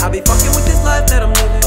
I'll be fucking with this life that I'm living.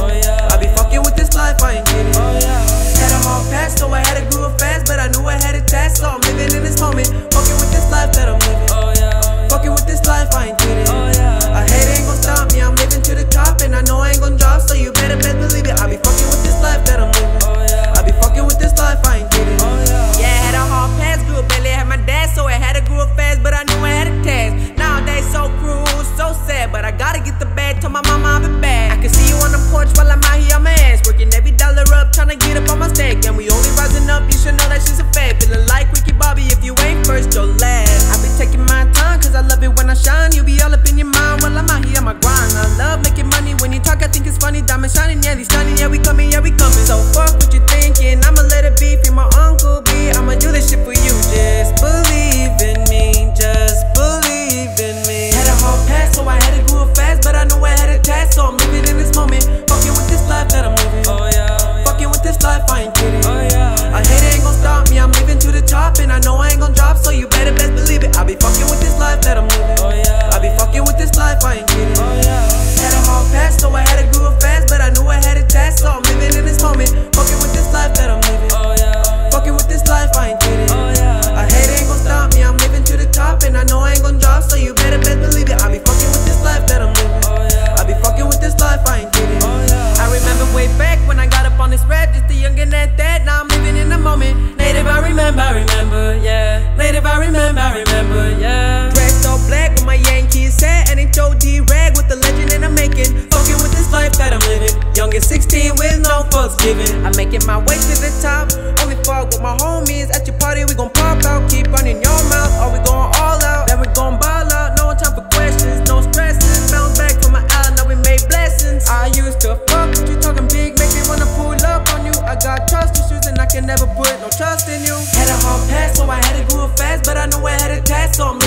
Giving. I'm making my way to the top. Only fuck with my homies. At your party, we gon' pop out. Keep running your mouth. Are we going all out? Then we gon' ball out. No time for questions, no stressing. Bounce back from my island, now we made blessings. I used to fuck with you, talking big, make me wanna pull up on you. I got trust issues and I can never put no trust in you. Had a hard pass, so I had to it fast, but I know I had a task, so I'm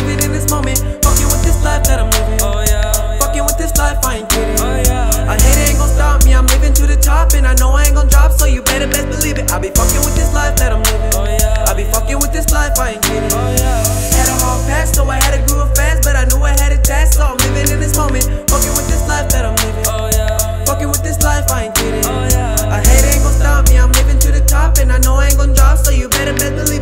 best believe it. I be fucking with this life that I'm living. Oh, yeah, I be fucking with this life, I ain't kidding. Oh, yeah. Had a hard pass, so I had to grow fast, but I knew I had a task, so I'm living in this moment. Fucking with this life that I'm living. Oh, yeah, oh, fucking with this life, I ain't kidding. Oh, yeah, I hate it ain't gonna stop me. I'm living to the top, and I know I ain't gonna drop, so you better best believe it.